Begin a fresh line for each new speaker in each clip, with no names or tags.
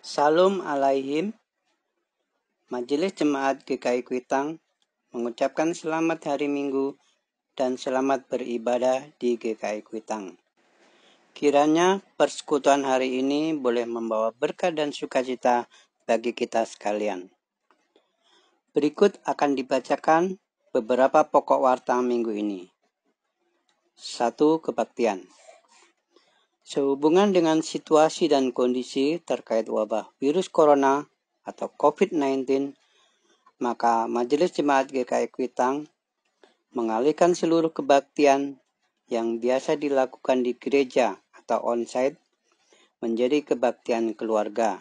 Salam alaihim. Majelis Jemaat GKI Kuitang mengucapkan selamat hari Minggu dan selamat beribadah di GKI Kuitang. Kiranya persekutuan hari ini boleh membawa berkah dan sukacita bagi kita sekalian. Berikut akan dibacakan beberapa pokok warta minggu ini. Satu Kebaktian Sehubungan dengan situasi dan kondisi terkait wabah virus corona atau COVID-19, maka Majelis Jemaat GKI Kuitang mengalihkan seluruh kebaktian yang biasa dilakukan di gereja atau onsite menjadi kebaktian keluarga,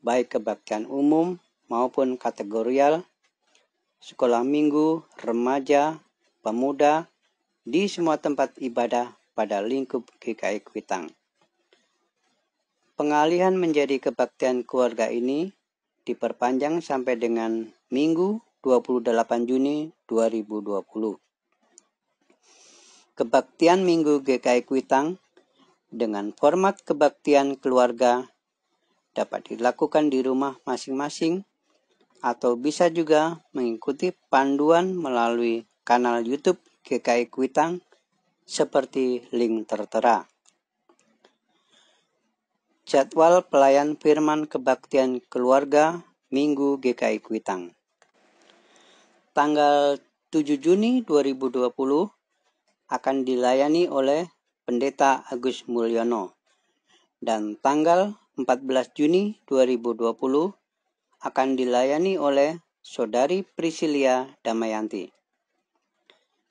baik kebaktian umum maupun kategorial, sekolah minggu, remaja, pemuda, di semua tempat ibadah pada lingkup GKI Kuitang. Pengalihan menjadi kebaktian keluarga ini diperpanjang sampai dengan Minggu 28 Juni 2020. Kebaktian Minggu GKI Kuitang dengan format kebaktian keluarga dapat dilakukan di rumah masing-masing atau bisa juga mengikuti panduan melalui kanal YouTube GKI Kuitang seperti link tertera. Jadwal pelayan firman kebaktian keluarga Minggu GKI Kuitang. Tanggal 7 Juni 2020 akan dilayani oleh Pendeta Agus Mulyono dan tanggal 14 Juni 2020 akan dilayani oleh Saudari Prisilia Damayanti.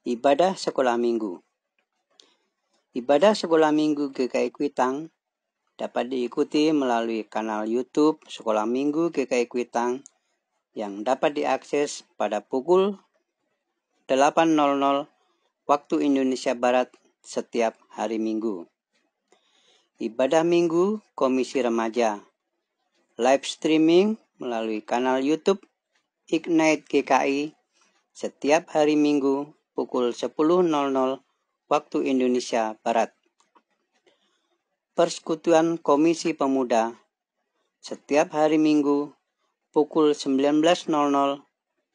Ibadah Sekolah Minggu Ibadah Sekolah Minggu GKI Kuitang dapat diikuti melalui kanal YouTube Sekolah Minggu GKI Kuitang yang dapat diakses pada pukul 8.00 waktu Indonesia Barat setiap hari Minggu. Ibadah Minggu Komisi Remaja live streaming melalui kanal YouTube Ignite GKI setiap hari Minggu pukul 10.00 waktu Indonesia Barat. Persekutuan Komisi Pemuda setiap hari Minggu pukul 19.00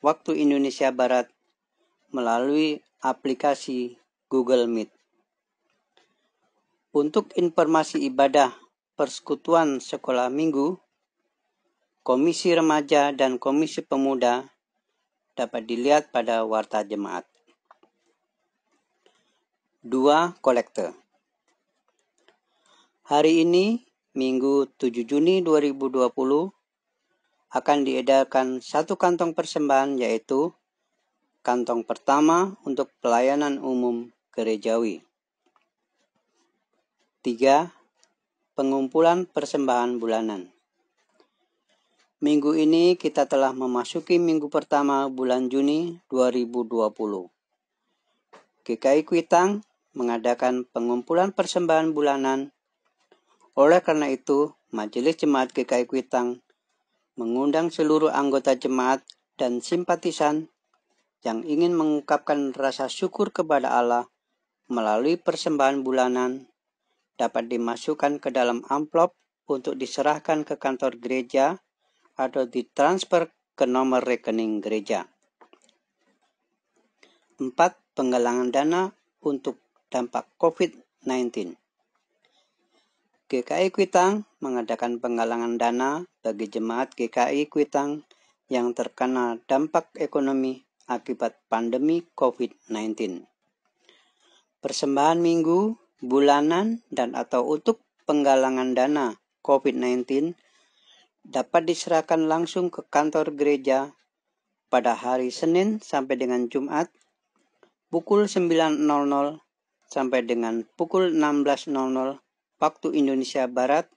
waktu Indonesia Barat melalui aplikasi Google Meet. Untuk informasi ibadah Persekutuan Sekolah Minggu, Komisi Remaja dan Komisi Pemuda dapat dilihat pada Warta Jemaat. 2. Kolektor Hari ini, Minggu 7 Juni 2020, akan diedarkan satu kantong persembahan yaitu kantong pertama untuk pelayanan umum gerejawi. 3. Pengumpulan persembahan bulanan. Minggu ini kita telah memasuki minggu pertama bulan Juni 2020. GKI Kuitang mengadakan pengumpulan persembahan bulanan oleh karena itu, Majelis Jemaat GKI Kuitang mengundang seluruh anggota jemaat dan simpatisan yang ingin mengungkapkan rasa syukur kepada Allah melalui persembahan bulanan dapat dimasukkan ke dalam amplop untuk diserahkan ke kantor gereja atau ditransfer ke nomor rekening gereja. 4. Penggalangan dana untuk dampak COVID-19 GKI Kuitang mengadakan penggalangan dana bagi jemaat GKI Kuitang yang terkena dampak ekonomi akibat pandemi COVID-19. Persembahan minggu, bulanan, dan atau untuk penggalangan dana COVID-19 dapat diserahkan langsung ke kantor gereja pada hari Senin sampai dengan Jumat pukul 9.00 sampai dengan pukul 16.00 waktu Indonesia Barat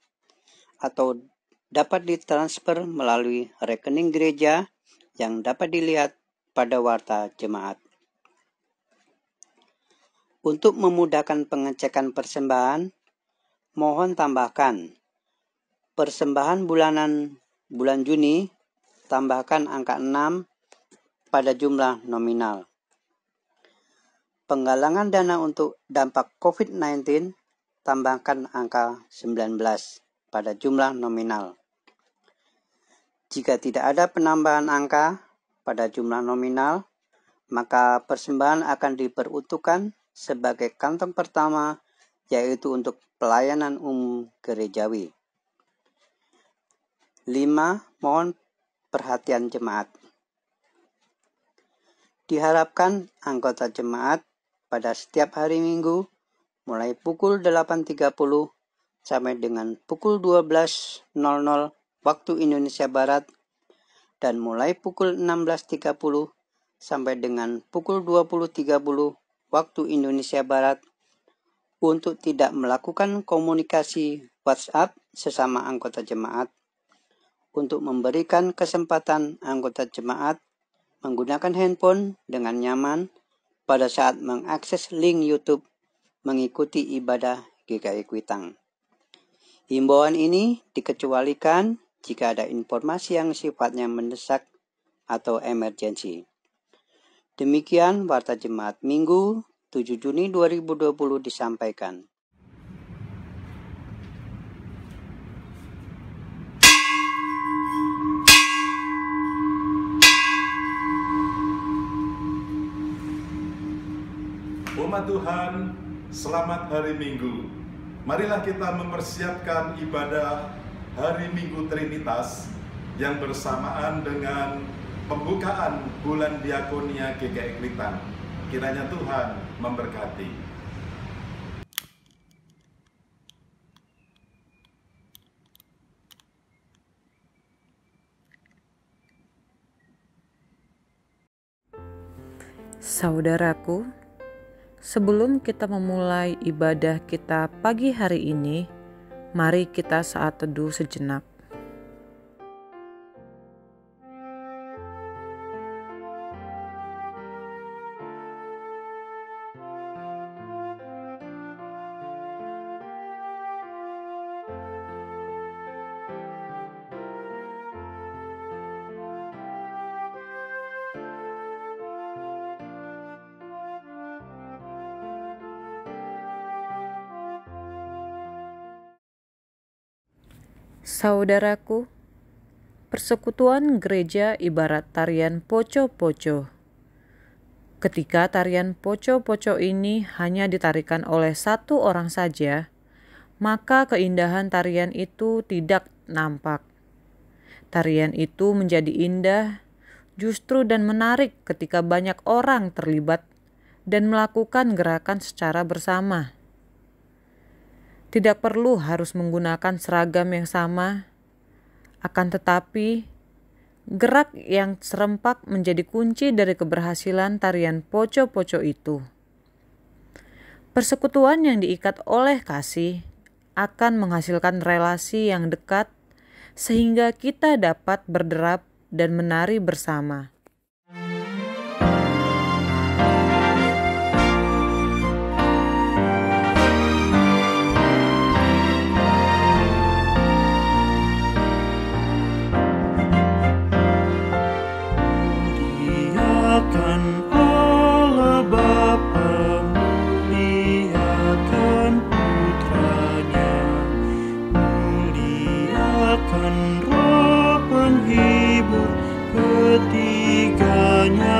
atau dapat ditransfer melalui rekening gereja yang dapat dilihat pada warta jemaat. Untuk memudahkan pengecekan persembahan, mohon tambahkan persembahan bulanan bulan Juni tambahkan angka 6 pada jumlah nominal. Penggalangan dana untuk dampak COVID-19 tambahkan angka 19 pada jumlah nominal. Jika tidak ada penambahan angka pada jumlah nominal, maka persembahan akan diperuntukkan sebagai kantong pertama, yaitu untuk pelayanan umum gerejawi. 5. Mohon perhatian jemaat. Diharapkan anggota jemaat pada setiap hari Minggu mulai pukul 8.30 sampai dengan pukul 12.00 waktu Indonesia Barat dan mulai pukul 16.30 sampai dengan pukul 20.30 waktu Indonesia Barat untuk tidak melakukan komunikasi WhatsApp sesama anggota jemaat. Untuk memberikan kesempatan anggota jemaat menggunakan handphone dengan nyaman pada saat mengakses link YouTube mengikuti ibadah GKI Kuitang. Himbauan ini dikecualikan jika ada informasi yang sifatnya mendesak atau emergensi. Demikian Warta Jemaat Minggu 7 Juni 2020 disampaikan.
Tuhan, selamat hari Minggu. Marilah kita mempersiapkan ibadah hari Minggu Trinitas yang bersamaan dengan pembukaan bulan diakonia GKI Klitan. Kiranya Tuhan memberkati.
Saudaraku, Sebelum kita memulai ibadah kita pagi hari ini, mari kita saat teduh sejenak. Saudaraku, persekutuan gereja ibarat tarian poco-poco. Ketika tarian poco-poco ini hanya ditarikan oleh satu orang saja, maka keindahan tarian itu tidak nampak. Tarian itu menjadi indah justru dan menarik ketika banyak orang terlibat dan melakukan gerakan secara bersama. Tidak perlu harus menggunakan seragam yang sama, akan tetapi gerak yang serempak menjadi kunci dari keberhasilan tarian poco-poco itu. Persekutuan yang diikat oleh kasih akan menghasilkan relasi yang dekat sehingga kita dapat berderap dan menari bersama.
semuanya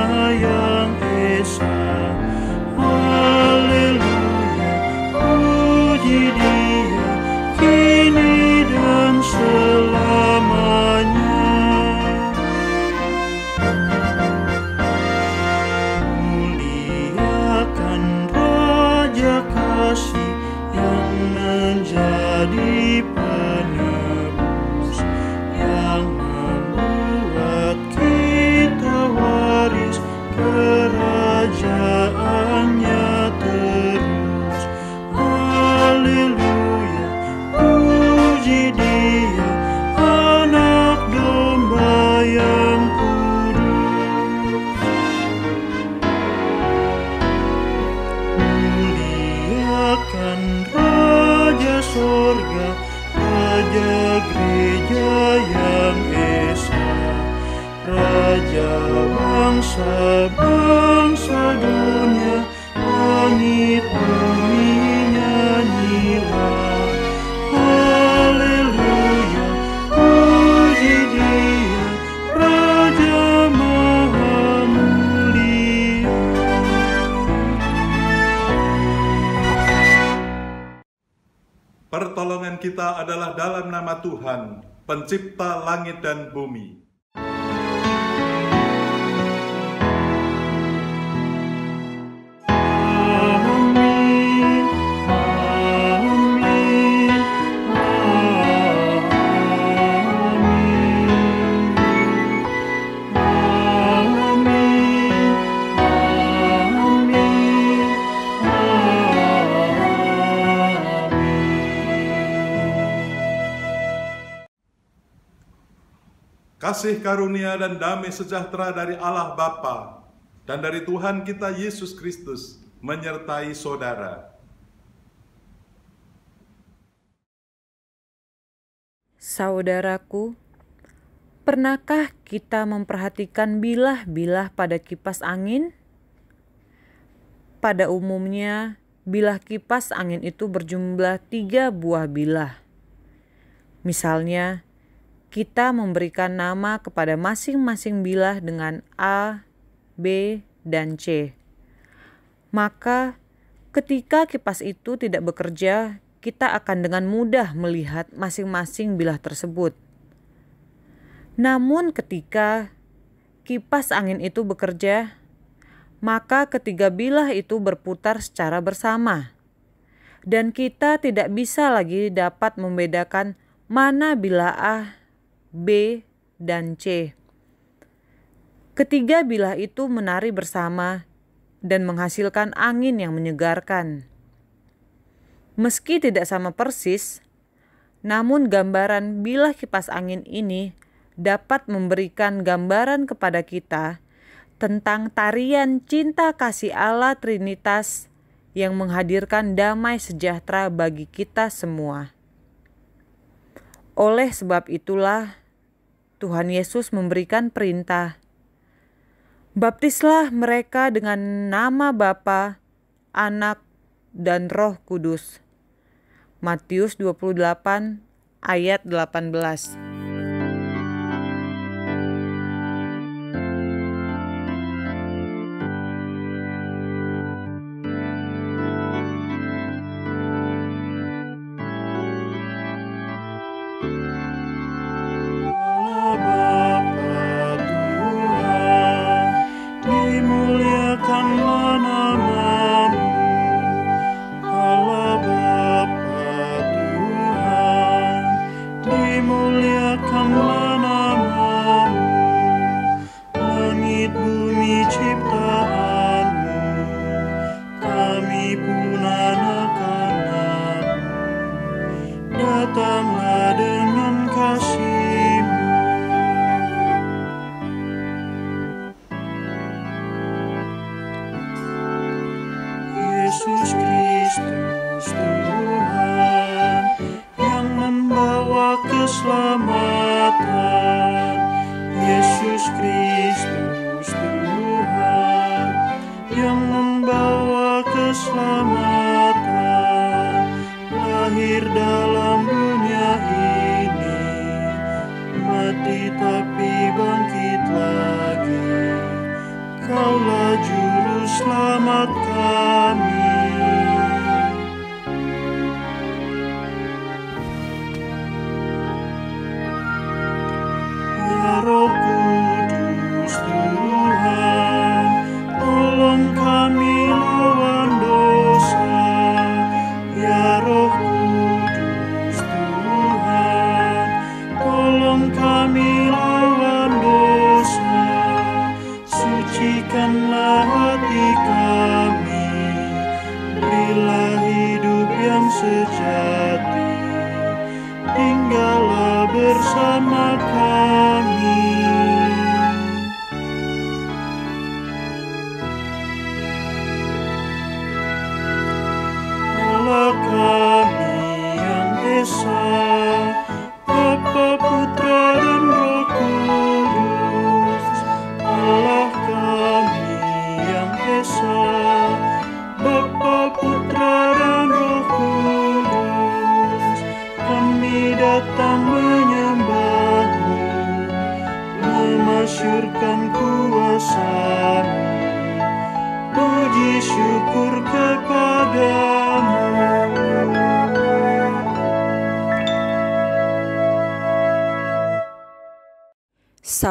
kita adalah dalam nama Tuhan, pencipta langit dan bumi. Kasih karunia dan damai sejahtera dari Allah Bapa dan dari Tuhan kita Yesus Kristus menyertai saudara.
Saudaraku, pernahkah kita memperhatikan bilah-bilah pada kipas angin? Pada umumnya, bilah kipas angin itu berjumlah tiga buah bilah. Misalnya, kita memberikan nama kepada masing-masing bilah dengan A, B, dan C. Maka, ketika kipas itu tidak bekerja, kita akan dengan mudah melihat masing-masing bilah tersebut. Namun, ketika kipas angin itu bekerja, maka ketiga bilah itu berputar secara bersama, dan kita tidak bisa lagi dapat membedakan mana bilah A B, dan C. Ketiga bilah itu menari bersama dan menghasilkan angin yang menyegarkan. Meski tidak sama persis, namun gambaran bilah kipas angin ini dapat memberikan gambaran kepada kita tentang tarian cinta kasih Allah Trinitas yang menghadirkan damai sejahtera bagi kita semua. Oleh sebab itulah, Tuhan Yesus memberikan perintah, Baptislah mereka dengan nama Bapa, Anak, dan Roh Kudus. Matius 28 ayat 18.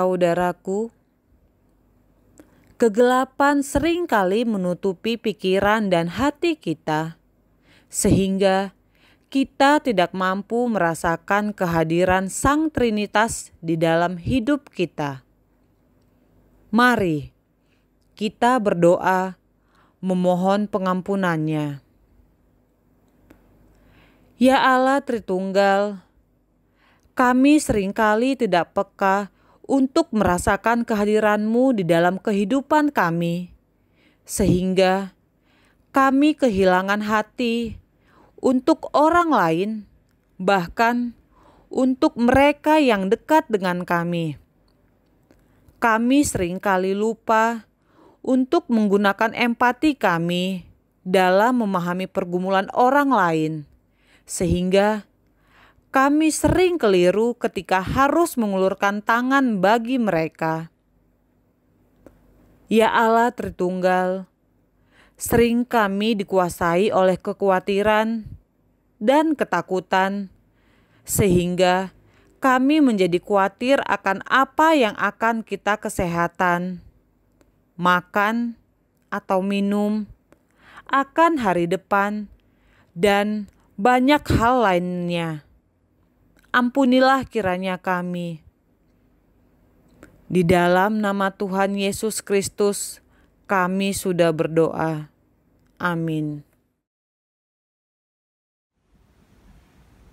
Saudaraku, kegelapan sering kali menutupi pikiran dan hati kita, sehingga kita tidak mampu merasakan kehadiran Sang Trinitas di dalam hidup kita. Mari kita berdoa memohon pengampunannya. Ya Allah Tritunggal, kami sering kali tidak peka untuk merasakan kehadiranmu di dalam kehidupan kami, sehingga kami kehilangan hati untuk orang lain, bahkan untuk mereka yang dekat dengan kami. Kami sering kali lupa untuk menggunakan empati kami dalam memahami pergumulan orang lain, sehingga kami sering keliru ketika harus mengulurkan tangan bagi mereka. Ya Allah Tritunggal, sering kami dikuasai oleh kekhawatiran dan ketakutan, sehingga kami menjadi khawatir akan apa yang akan kita kesehatan, makan, atau minum, akan hari depan, dan banyak hal lainnya ampunilah kiranya kami. Di dalam nama Tuhan Yesus Kristus, kami sudah berdoa. Amin.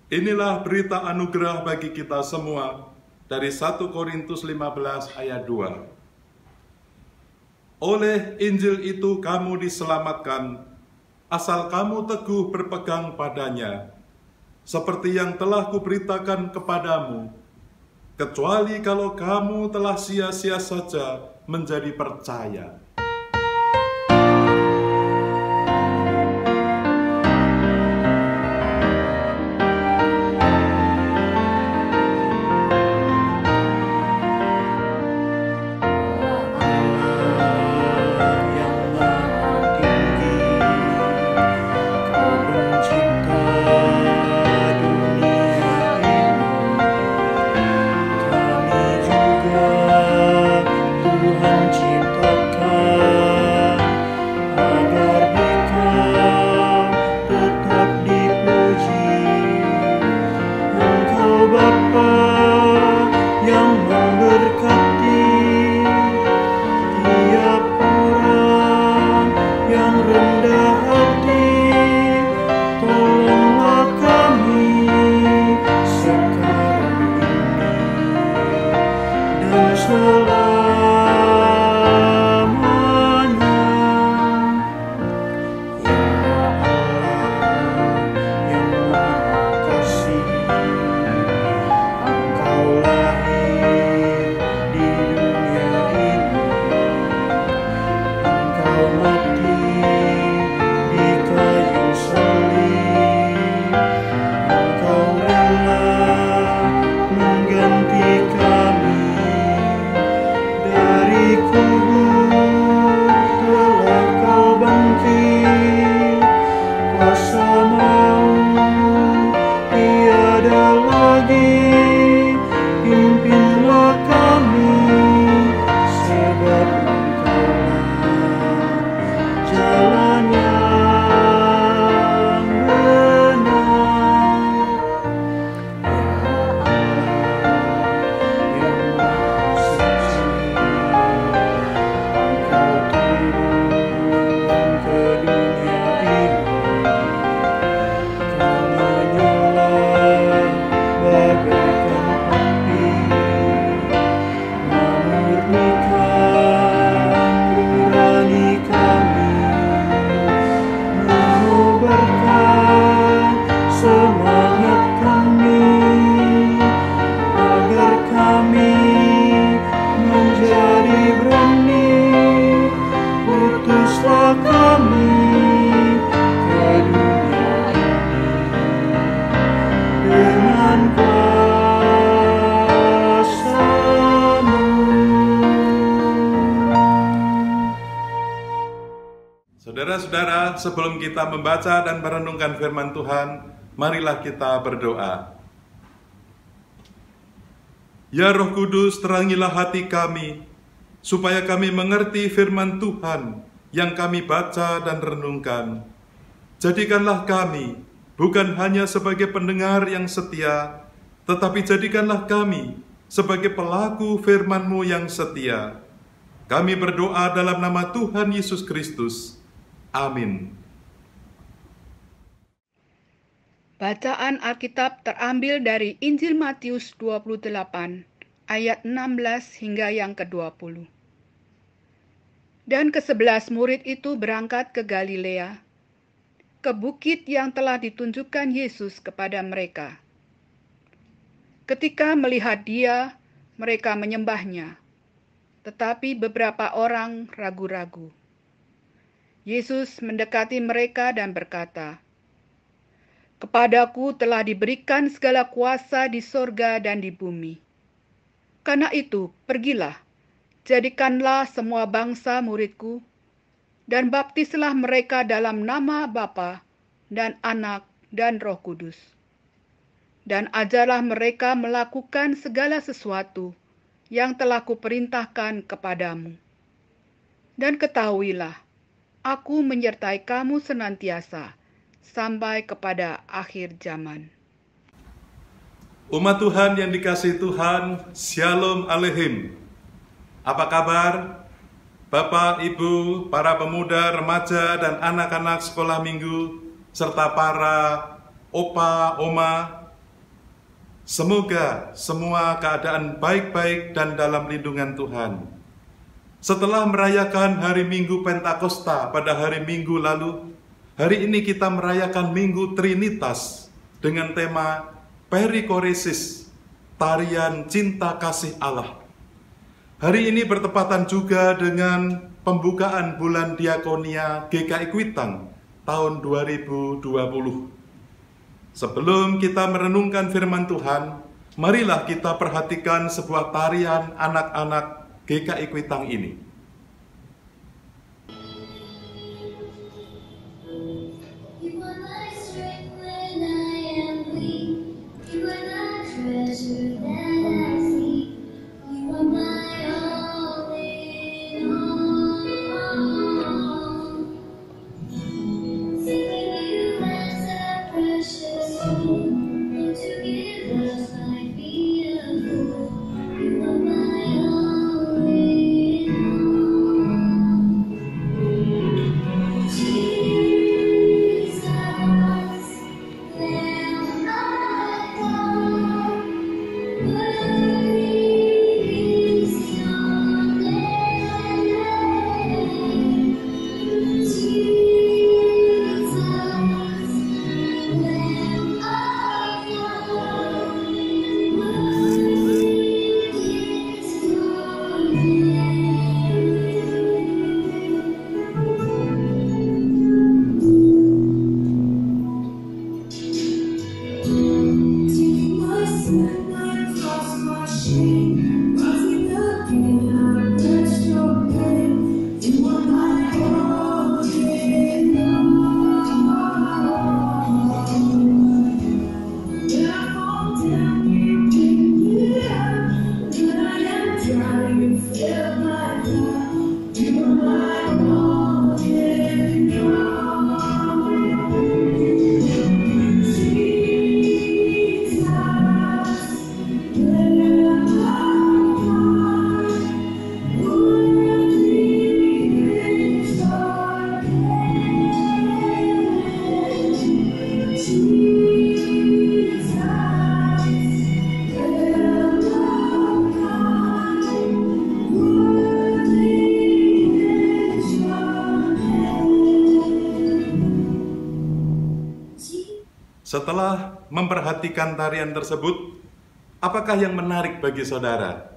Inilah berita anugerah bagi kita semua dari 1 Korintus 15 ayat 2. Oleh Injil itu kamu diselamatkan, asal kamu teguh berpegang padanya, seperti yang telah kuberitakan kepadamu, kecuali kalau kamu telah sia-sia saja menjadi percaya. Sebelum kita membaca dan merenungkan firman Tuhan, marilah kita berdoa.
Ya Roh Kudus, terangilah hati kami, supaya kami mengerti firman Tuhan yang kami baca dan renungkan. Jadikanlah kami bukan hanya sebagai pendengar yang setia, tetapi jadikanlah kami sebagai pelaku firman-Mu yang setia. Kami berdoa dalam nama Tuhan Yesus Kristus. Amin.
Bacaan Alkitab terambil dari Injil Matius 28 ayat 16 hingga yang ke-20. Dan kesebelas murid itu berangkat ke Galilea, ke bukit yang telah ditunjukkan Yesus kepada mereka. Ketika melihat dia, mereka menyembahnya, tetapi beberapa orang ragu-ragu. Yesus mendekati mereka dan berkata, Kepadaku telah diberikan segala kuasa di sorga dan di bumi. Karena itu, pergilah, jadikanlah semua bangsa muridku, dan baptislah mereka dalam nama Bapa dan Anak dan Roh Kudus. Dan ajarlah mereka melakukan segala sesuatu yang telah kuperintahkan kepadamu. Dan ketahuilah, aku menyertai kamu senantiasa, sampai kepada akhir zaman.
Umat Tuhan yang dikasih Tuhan, Shalom Aleihim. Apa kabar? Bapak, Ibu, para pemuda, remaja, dan anak-anak sekolah minggu, serta para opa, oma, Semoga semua keadaan baik-baik dan dalam lindungan Tuhan. Setelah merayakan hari Minggu Pentakosta pada hari Minggu lalu, Hari ini kita merayakan Minggu Trinitas dengan tema Perikoresis, tarian cinta kasih Allah. Hari ini bertepatan juga dengan pembukaan bulan Diakonia GKI Kuitang tahun 2020. Sebelum kita merenungkan firman Tuhan, marilah kita perhatikan sebuah tarian anak-anak GKI Kuitang ini. Memperhatikan tarian tersebut, apakah yang menarik bagi saudara?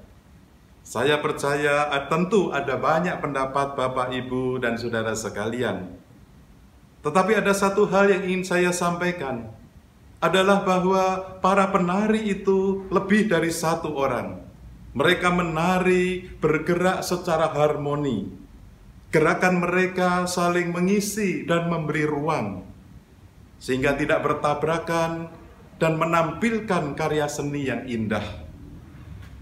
Saya percaya eh, tentu ada banyak pendapat Bapak, Ibu, dan saudara sekalian. Tetapi ada satu hal yang ingin saya sampaikan, adalah bahwa para penari itu lebih dari satu orang. Mereka menari bergerak secara harmoni. Gerakan mereka saling mengisi dan memberi ruang sehingga tidak bertabrakan dan menampilkan karya seni yang indah.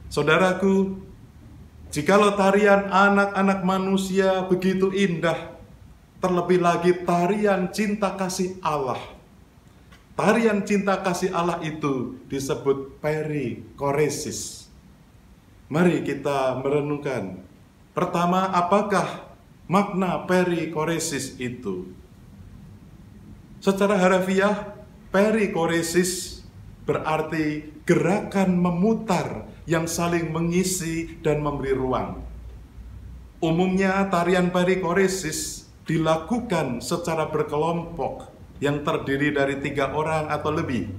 Saudaraku, jikalau tarian anak-anak manusia begitu indah, terlebih lagi tarian cinta kasih Allah. Tarian cinta kasih Allah itu disebut perikoresis. Mari kita merenungkan. Pertama, apakah makna perikoresis itu? Secara harafiah, perikoresis berarti gerakan memutar yang saling mengisi dan memberi ruang. Umumnya tarian perikoresis dilakukan secara berkelompok yang terdiri dari tiga orang atau lebih.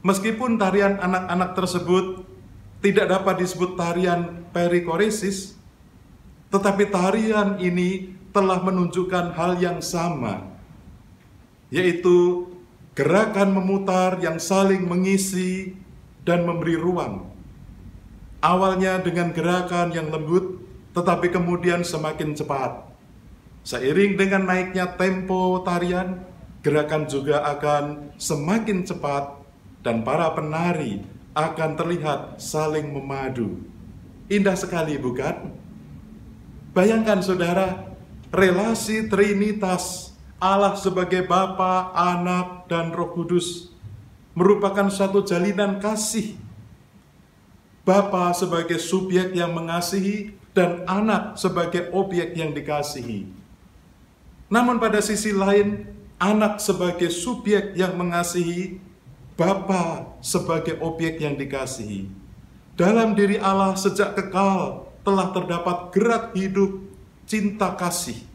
Meskipun tarian anak-anak tersebut tidak dapat disebut tarian perikoresis, tetapi tarian ini telah menunjukkan hal yang sama, yaitu gerakan memutar yang saling mengisi dan memberi ruang. Awalnya dengan gerakan yang lembut, tetapi kemudian semakin cepat. Seiring dengan naiknya tempo tarian, gerakan juga akan semakin cepat dan para penari akan terlihat saling memadu. Indah sekali bukan? Bayangkan saudara, relasi Trinitas Allah sebagai Bapa, Anak, dan Roh Kudus merupakan suatu jalinan kasih. Bapa sebagai subjek yang mengasihi dan anak sebagai objek yang dikasihi. Namun pada sisi lain, anak sebagai subjek yang mengasihi, Bapa sebagai objek yang dikasihi. Dalam diri Allah sejak kekal telah terdapat gerak hidup cinta kasih.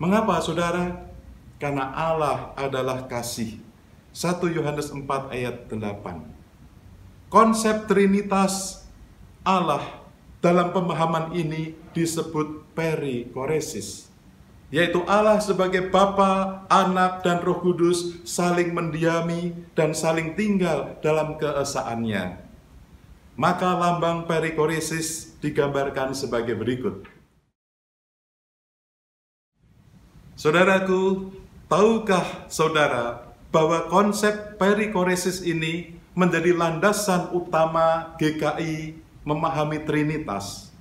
Mengapa saudara? Karena Allah adalah kasih. 1 Yohanes 4 ayat 8. Konsep Trinitas Allah dalam pemahaman ini disebut perikoresis yaitu Allah sebagai Bapa, Anak, dan Roh Kudus saling mendiami dan saling tinggal dalam keesaannya. Maka lambang perikoresis digambarkan sebagai berikut. Saudaraku, tahukah saudara bahwa konsep perikoresis ini menjadi landasan utama GKI memahami Trinitas?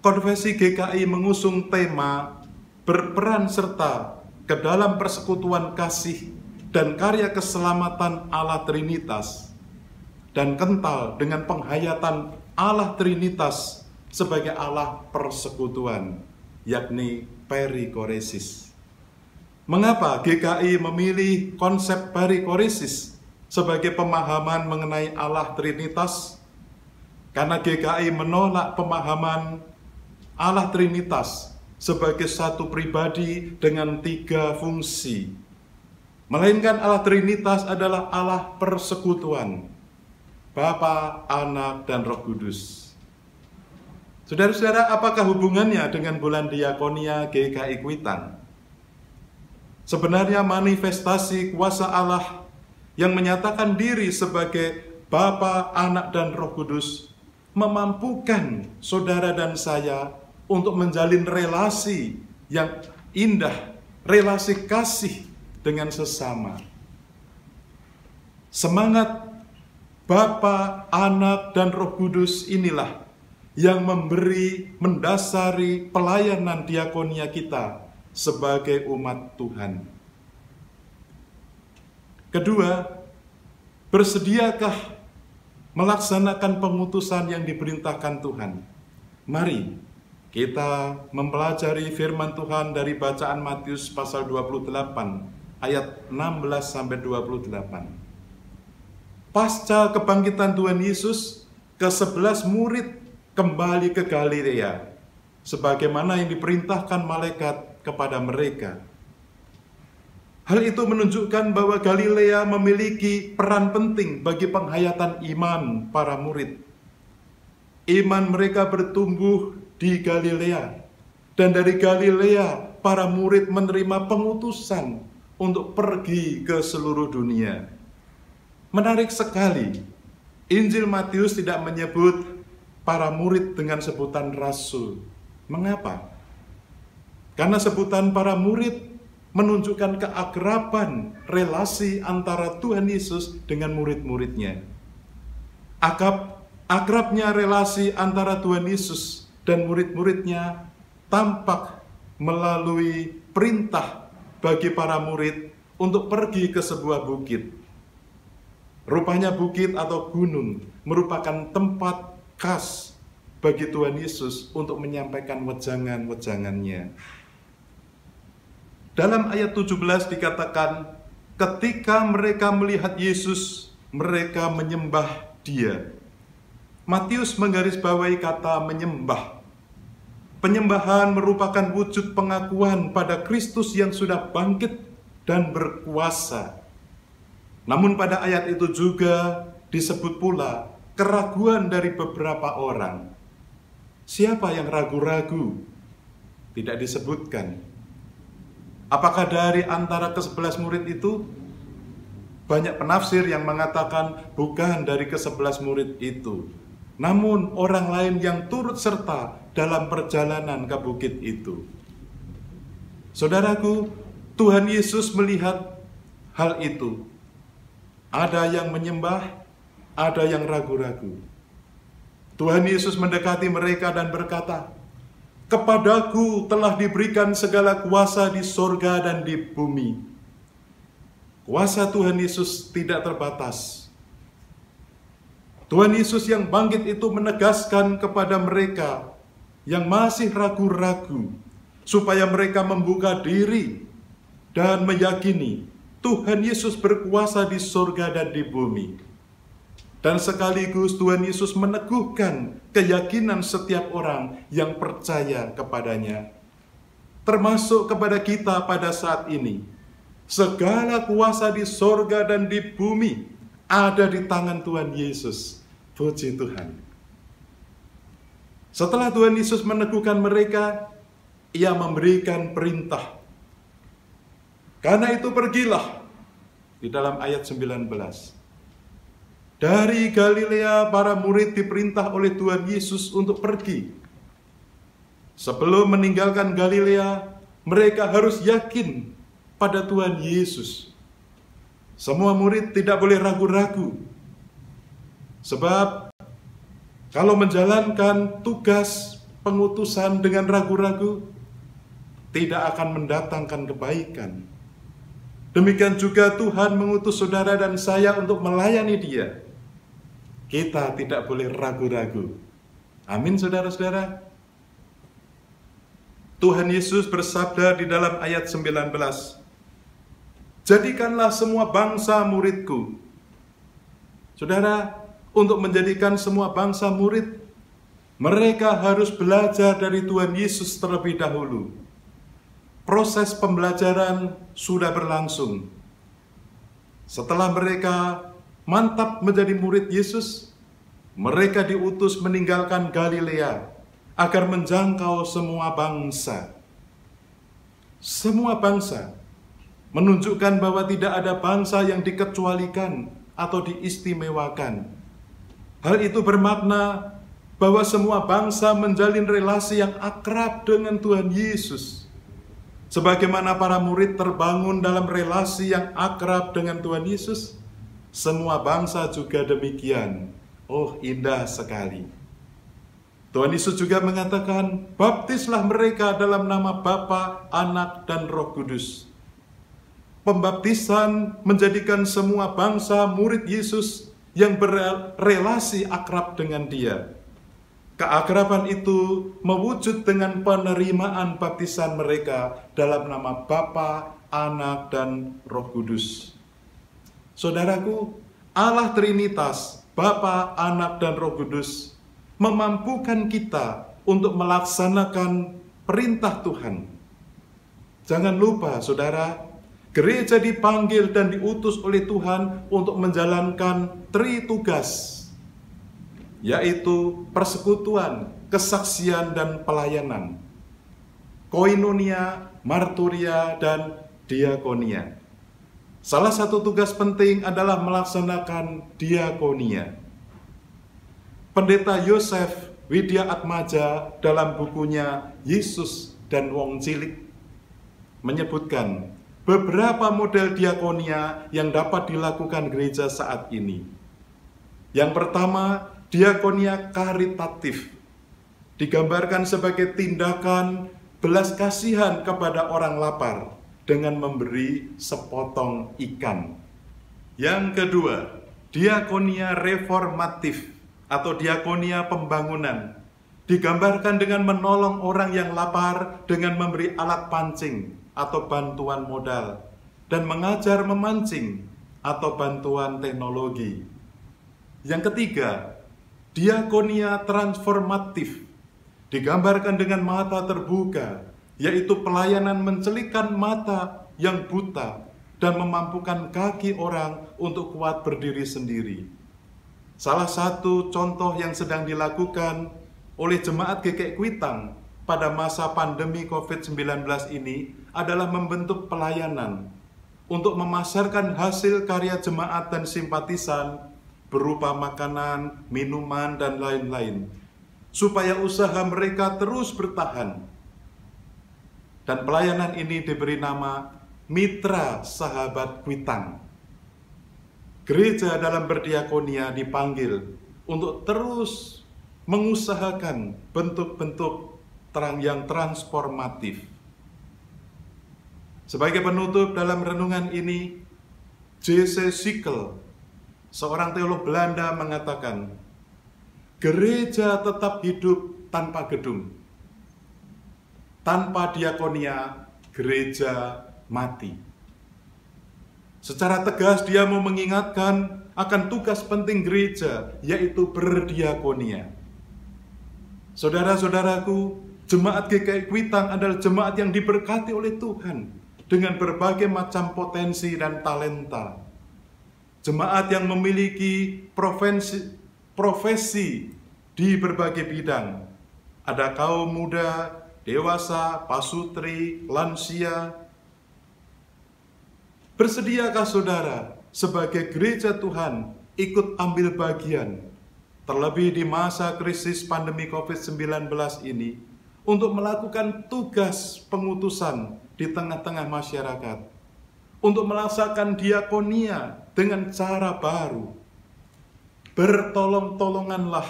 Konfesi GKI mengusung tema berperan serta ke dalam persekutuan kasih dan karya keselamatan Allah Trinitas dan kental dengan penghayatan Allah Trinitas sebagai Allah persekutuan yakni perikoresis. Mengapa GKI memilih konsep perikoresis sebagai pemahaman mengenai Allah Trinitas? Karena GKI menolak pemahaman Allah Trinitas sebagai satu pribadi dengan tiga fungsi. Melainkan Allah Trinitas adalah Allah persekutuan. Bapa, Anak, dan Roh Kudus. Saudara-saudara, apakah hubungannya dengan bulan diakonia GKI Kuitang? Sebenarnya manifestasi kuasa Allah yang menyatakan diri sebagai Bapa, Anak, dan Roh Kudus memampukan saudara dan saya untuk menjalin relasi yang indah, relasi kasih dengan sesama. Semangat Bapa, Anak, dan Roh Kudus inilah yang memberi, mendasari pelayanan diakonia kita sebagai umat Tuhan. Kedua, bersediakah melaksanakan pengutusan yang diperintahkan Tuhan? Mari kita mempelajari firman Tuhan dari bacaan Matius pasal 28 ayat 16 sampai 28. Pasca kebangkitan Tuhan Yesus, ke-11 murid kembali ke Galilea sebagaimana yang diperintahkan malaikat kepada mereka. Hal itu menunjukkan bahwa Galilea memiliki peran penting bagi penghayatan iman para murid. Iman mereka bertumbuh di Galilea. Dan dari Galilea, para murid menerima pengutusan untuk pergi ke seluruh dunia. Menarik sekali, Injil Matius tidak menyebut para murid dengan sebutan rasul. Mengapa? Karena sebutan para murid menunjukkan keakraban relasi antara Tuhan Yesus dengan murid-muridnya. Akab akrabnya relasi antara Tuhan Yesus dan murid-muridnya tampak melalui perintah bagi para murid untuk pergi ke sebuah bukit. Rupanya bukit atau gunung merupakan tempat khas bagi Tuhan Yesus untuk menyampaikan wejangan-wejangannya. Dalam ayat 17 dikatakan, ketika mereka melihat Yesus, mereka menyembah dia. Matius menggarisbawahi kata menyembah. Penyembahan merupakan wujud pengakuan pada Kristus yang sudah bangkit dan berkuasa. Namun pada ayat itu juga disebut pula keraguan dari beberapa orang. Siapa yang ragu-ragu? Tidak disebutkan. Apakah dari antara kesebelas murid itu? Banyak penafsir yang mengatakan bukan dari kesebelas murid itu. Namun orang lain yang turut serta dalam perjalanan ke bukit itu. Saudaraku, Tuhan Yesus melihat hal itu. Ada yang menyembah, ada yang ragu-ragu. Tuhan Yesus mendekati mereka dan berkata, Kepadaku telah diberikan segala kuasa di sorga dan di bumi. Kuasa Tuhan Yesus tidak terbatas. Tuhan Yesus yang bangkit itu menegaskan kepada mereka yang masih ragu-ragu, supaya mereka membuka diri dan meyakini Tuhan Yesus berkuasa di sorga dan di bumi. Dan sekaligus Tuhan Yesus meneguhkan keyakinan setiap orang yang percaya kepadanya. Termasuk kepada kita pada saat ini. Segala kuasa di sorga dan di bumi ada di tangan Tuhan Yesus. Puji Tuhan. Setelah Tuhan Yesus meneguhkan mereka, ia memberikan perintah. Karena itu pergilah di dalam ayat 19 dari Galilea, para murid diperintah oleh Tuhan Yesus untuk pergi. Sebelum meninggalkan Galilea, mereka harus yakin pada Tuhan Yesus. Semua murid tidak boleh ragu-ragu, sebab kalau menjalankan tugas pengutusan dengan ragu-ragu, tidak akan mendatangkan kebaikan. Demikian juga Tuhan mengutus saudara dan saya untuk melayani Dia kita tidak boleh ragu-ragu. Amin saudara-saudara. Tuhan Yesus bersabda di dalam ayat 19. Jadikanlah semua bangsa muridku. Saudara, untuk menjadikan semua bangsa murid, mereka harus belajar dari Tuhan Yesus terlebih dahulu. Proses pembelajaran sudah berlangsung. Setelah mereka mantap menjadi murid Yesus, mereka diutus meninggalkan Galilea agar menjangkau semua bangsa. Semua bangsa menunjukkan bahwa tidak ada bangsa yang dikecualikan atau diistimewakan. Hal itu bermakna bahwa semua bangsa menjalin relasi yang akrab dengan Tuhan Yesus. Sebagaimana para murid terbangun dalam relasi yang akrab dengan Tuhan Yesus, semua bangsa juga demikian. Oh, indah sekali. Tuhan Yesus juga mengatakan, baptislah mereka dalam nama Bapa, Anak, dan Roh Kudus. Pembaptisan menjadikan semua bangsa murid Yesus yang berrelasi akrab dengan dia. Keakraban itu mewujud dengan penerimaan baptisan mereka dalam nama Bapa, Anak, dan Roh Kudus. Saudaraku, Allah Trinitas, Bapa, Anak, dan Roh Kudus memampukan kita untuk melaksanakan perintah Tuhan. Jangan lupa, saudara, gereja dipanggil dan diutus oleh Tuhan untuk menjalankan tri tugas, yaitu persekutuan, kesaksian, dan pelayanan. Koinonia, marturia, dan diakonia. Salah satu tugas penting adalah melaksanakan diakonia. Pendeta Yosef Widya Atmaja dalam bukunya Yesus dan Wong Cilik menyebutkan beberapa model diakonia yang dapat dilakukan gereja saat ini. Yang pertama, diakonia karitatif digambarkan sebagai tindakan belas kasihan kepada orang lapar dengan memberi sepotong ikan. Yang kedua, diakonia reformatif atau diakonia pembangunan digambarkan dengan menolong orang yang lapar dengan memberi alat pancing atau bantuan modal dan mengajar memancing atau bantuan teknologi. Yang ketiga, diakonia transformatif digambarkan dengan mata terbuka, yaitu pelayanan mencelikan mata yang buta dan memampukan kaki orang untuk kuat berdiri sendiri. Salah satu contoh yang sedang dilakukan oleh jemaat GKI Kuitang pada masa pandemi COVID-19 ini adalah membentuk pelayanan untuk memasarkan hasil karya jemaat dan simpatisan berupa makanan, minuman, dan lain-lain supaya usaha mereka terus bertahan. Dan pelayanan ini diberi nama Mitra Sahabat Kuitang. Gereja dalam berdiakonia dipanggil untuk terus mengusahakan bentuk-bentuk terang yang transformatif. Sebagai penutup dalam renungan ini, J.C. Sikel, seorang teolog Belanda mengatakan, gereja tetap hidup tanpa gedung. Tanpa diakonia, gereja mati. Secara tegas dia mau mengingatkan akan tugas penting gereja, yaitu berdiakonia. Saudara-saudaraku, jemaat GKI Kuitang adalah jemaat yang diberkati oleh Tuhan dengan berbagai macam potensi dan talenta. Jemaat yang memiliki profesi, profesi di berbagai bidang. Ada kaum muda, dewasa, pasutri, lansia. Bersediakah saudara sebagai gereja Tuhan ikut ambil bagian terlebih di masa krisis pandemi COVID-19 ini untuk melakukan tugas pengutusan di tengah-tengah masyarakat untuk melaksanakan diakonia dengan cara baru bertolong-tolonganlah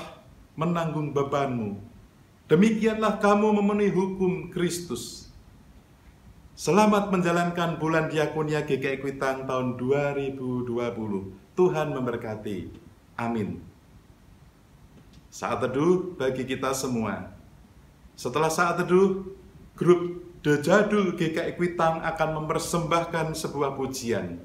menanggung bebanmu. Demikianlah kamu memenuhi hukum Kristus. Selamat menjalankan bulan diakonia GKI Kuitang tahun 2020. Tuhan memberkati. Amin. Saat teduh bagi kita semua. Setelah saat teduh, grup The Jadul GKI Kuitang akan mempersembahkan sebuah pujian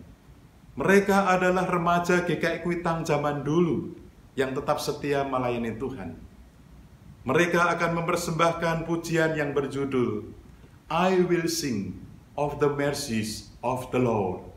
mereka adalah remaja GKI Kuitang zaman dulu yang tetap setia melayani Tuhan. Mereka akan mempersembahkan pujian yang berjudul I will sing of the mercies of the Lord.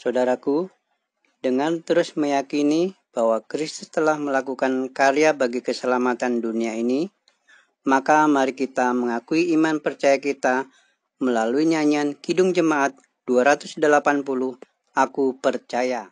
Saudaraku, dengan terus meyakini bahwa Kristus telah melakukan karya bagi keselamatan dunia ini, maka mari kita mengakui iman percaya kita melalui nyanyian Kidung Jemaat 280, Aku Percaya.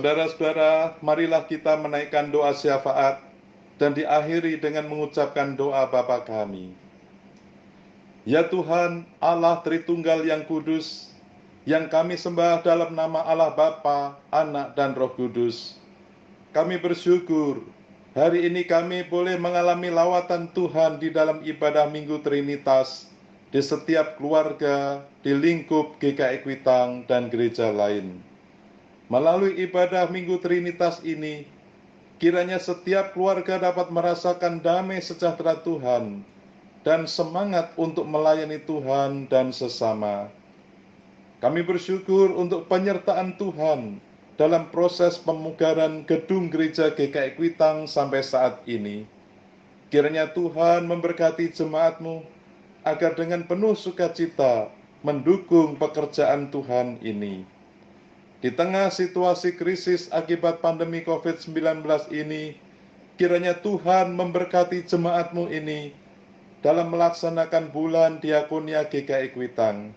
Saudara-saudara, marilah kita menaikkan doa syafaat dan diakhiri dengan mengucapkan doa Bapa kami. Ya Tuhan, Allah Tritunggal yang kudus, yang kami sembah dalam nama Allah Bapa, Anak, dan Roh Kudus. Kami bersyukur hari ini kami boleh mengalami lawatan Tuhan di dalam ibadah Minggu Trinitas di setiap keluarga, di lingkup GKI Kuitang, dan gereja lain. Melalui ibadah Minggu Trinitas ini, kiranya setiap keluarga dapat merasakan damai sejahtera Tuhan dan semangat untuk melayani Tuhan dan sesama. Kami bersyukur untuk penyertaan Tuhan dalam proses pemugaran gedung gereja GKI Kuitang sampai saat ini. Kiranya Tuhan memberkati jemaatmu agar dengan penuh sukacita mendukung pekerjaan Tuhan ini. Di tengah situasi krisis akibat pandemi COVID-19 ini, kiranya Tuhan memberkati jemaatmu ini dalam melaksanakan bulan diakonia GKI Kuitang,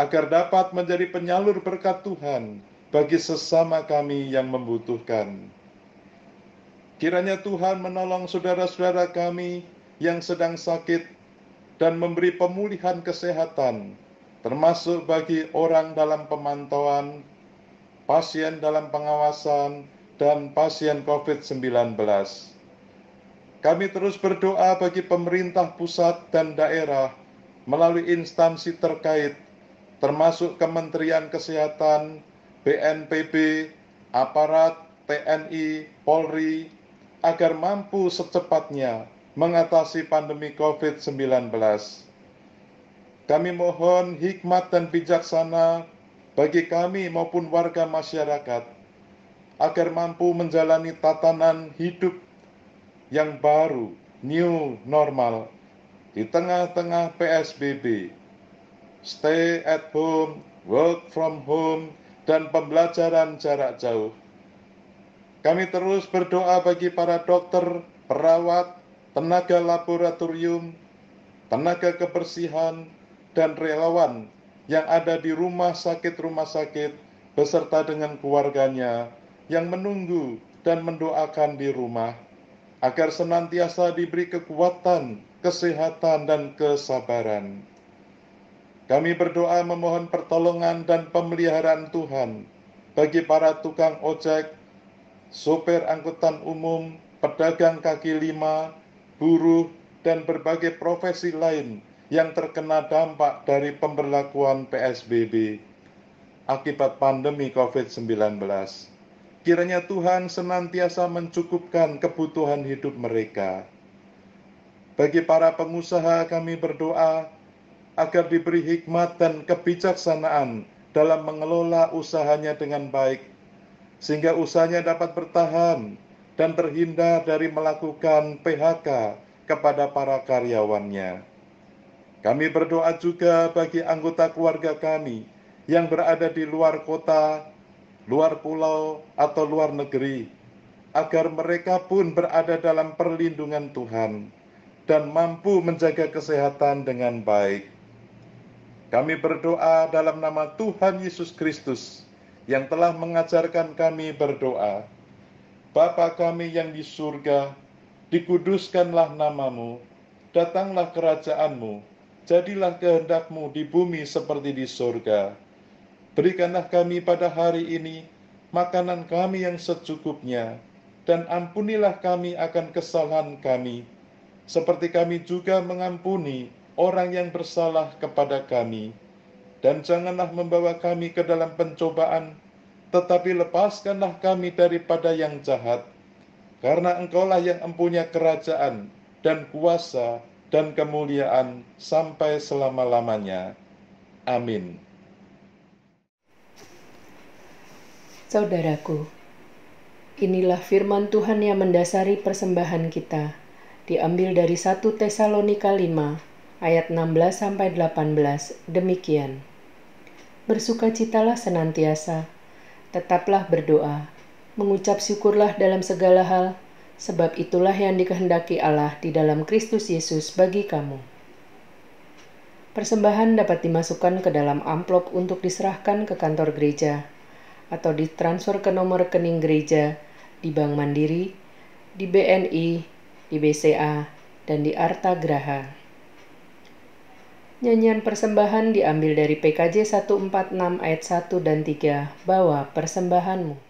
agar dapat menjadi penyalur berkat Tuhan bagi sesama kami yang membutuhkan. Kiranya Tuhan menolong saudara-saudara kami yang sedang sakit dan memberi pemulihan kesehatan, termasuk bagi orang dalam pemantauan pasien dalam pengawasan, dan pasien COVID-19. Kami terus berdoa bagi pemerintah pusat dan daerah melalui instansi terkait, termasuk Kementerian Kesehatan, BNPB, aparat TNI, Polri, agar mampu secepatnya mengatasi pandemi COVID-19. Kami mohon hikmat dan bijaksana bagi kami maupun warga masyarakat agar mampu menjalani tatanan hidup yang baru, new normal, di tengah-tengah PSBB, stay at home, work from home, dan pembelajaran jarak jauh. Kami terus berdoa bagi para dokter, perawat, tenaga laboratorium, tenaga kebersihan, dan relawan yang ada di rumah sakit-rumah sakit beserta dengan keluarganya yang menunggu dan mendoakan di rumah agar senantiasa diberi kekuatan, kesehatan, dan kesabaran. Kami berdoa memohon pertolongan dan pemeliharaan Tuhan bagi para tukang ojek, sopir angkutan umum, pedagang kaki lima, buruh, dan berbagai profesi lain yang terkena dampak dari pemberlakuan PSBB akibat pandemi COVID-19. Kiranya Tuhan senantiasa mencukupkan kebutuhan hidup mereka. Bagi para pengusaha kami berdoa agar diberi hikmat dan kebijaksanaan dalam mengelola usahanya dengan baik, sehingga usahanya dapat bertahan dan terhindar dari melakukan PHK kepada para karyawannya. Kami berdoa juga bagi anggota keluarga kami yang berada di luar kota, luar pulau, atau luar negeri, agar mereka pun berada dalam perlindungan Tuhan dan mampu menjaga kesehatan dengan baik. Kami berdoa dalam nama Tuhan Yesus Kristus yang telah mengajarkan kami berdoa. Bapa kami yang di surga, dikuduskanlah namamu, datanglah kerajaanmu, jadilah kehendakmu di bumi seperti di surga. Berikanlah kami pada hari ini makanan kami yang secukupnya, dan ampunilah kami akan kesalahan kami, seperti kami juga mengampuni orang yang bersalah kepada kami dan janganlah membawa kami ke dalam pencobaan, tetapi lepaskanlah kami daripada yang jahat, karena engkaulah yang empunya kerajaan dan kuasa dan kemuliaan sampai selama-lamanya. Amin.
Saudaraku, inilah firman Tuhan yang mendasari persembahan kita, diambil dari 1 Tesalonika 5 ayat 16 sampai 18. Demikian. Bersukacitalah senantiasa, tetaplah berdoa, mengucap syukurlah dalam segala hal, sebab itulah yang dikehendaki Allah di dalam Kristus Yesus bagi kamu. Persembahan dapat dimasukkan ke dalam amplop untuk diserahkan ke kantor gereja, atau ditransfer ke nomor rekening gereja di Bank Mandiri, di BNI, di BCA, dan di Arta Graha. Nyanyian persembahan diambil dari PKJ 146 ayat 1 dan 3, Bawa persembahanmu.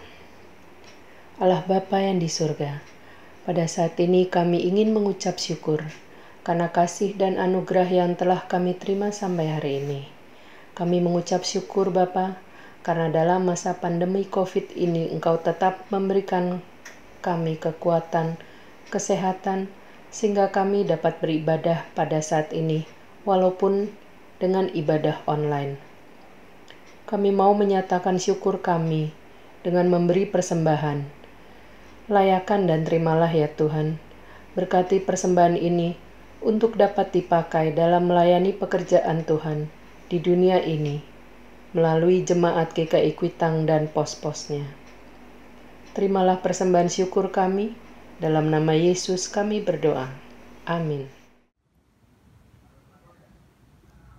Allah Bapa yang di surga, pada saat ini kami ingin mengucap syukur karena kasih dan anugerah yang telah kami terima sampai hari ini. Kami mengucap syukur Bapa karena dalam masa pandemi COVID ini Engkau tetap memberikan kami kekuatan, kesehatan, sehingga kami dapat beribadah pada saat ini, walaupun dengan ibadah online. Kami mau menyatakan syukur kami dengan memberi persembahan. Layakan dan terimalah ya Tuhan. Berkati persembahan ini untuk dapat dipakai dalam melayani pekerjaan Tuhan di dunia ini melalui jemaat GKI Kuitang dan pos-posnya. Terimalah persembahan syukur kami, dalam nama Yesus kami berdoa. Amin.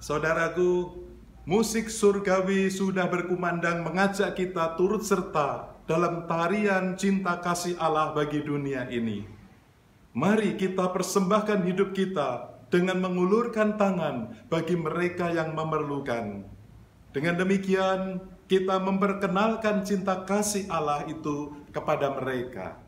Saudaraku, Musik surgawi sudah berkumandang mengajak kita turut serta dalam tarian cinta kasih Allah bagi dunia ini. Mari kita persembahkan hidup kita dengan mengulurkan tangan bagi mereka yang memerlukan. Dengan demikian, kita memperkenalkan cinta kasih Allah itu kepada mereka.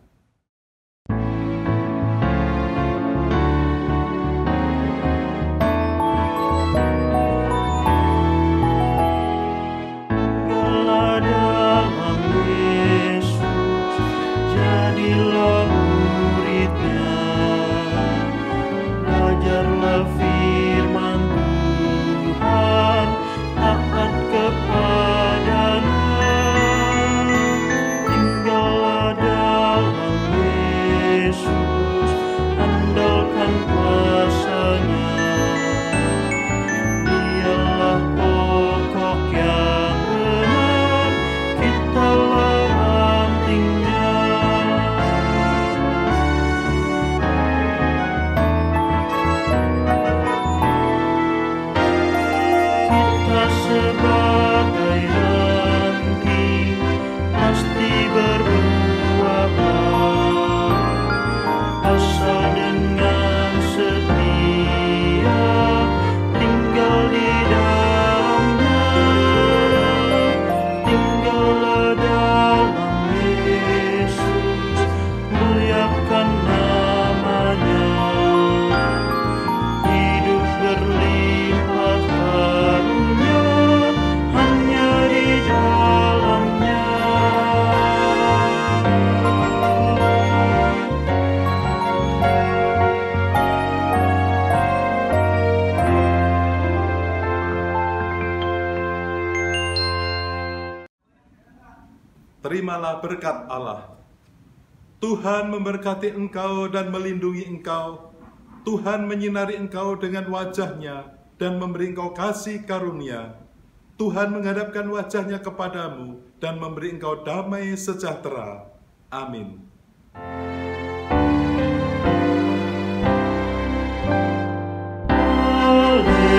terimalah berkat Allah. Tuhan memberkati engkau dan melindungi engkau. Tuhan menyinari engkau dengan wajahnya dan memberi engkau kasih karunia. Tuhan menghadapkan wajahnya kepadamu dan memberi engkau damai sejahtera. Amin. Hallelujah.